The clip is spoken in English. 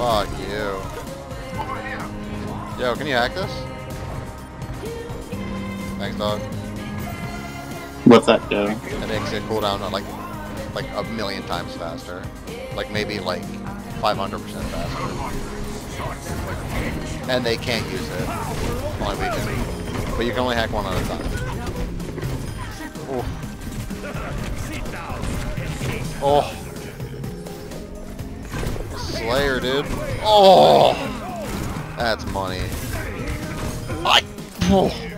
Fuck you. Yo, can you hack this? Thanks, dog. What's that do? It makes it cooldown like like a million times faster. Like maybe like 500% faster. And they can't use it. Only we can. But you can only hack one at a time. Oh. Oh. Slayer, dude. Oh. That's money. I. Oh.